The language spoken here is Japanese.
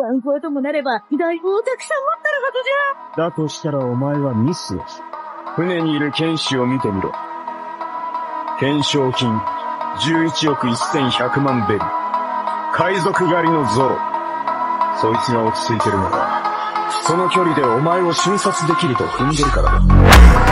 ワンコアともなれば、だいぶたくさん持ってるはずじゃ。だとしたらお前はミスを。船にいる剣士を見てみろ。懸賞金、11億1100万ベル。海賊狩りのゾロ。そいつが落ち着いてるのは、その距離でお前を瞬殺できると踏んでるからだ。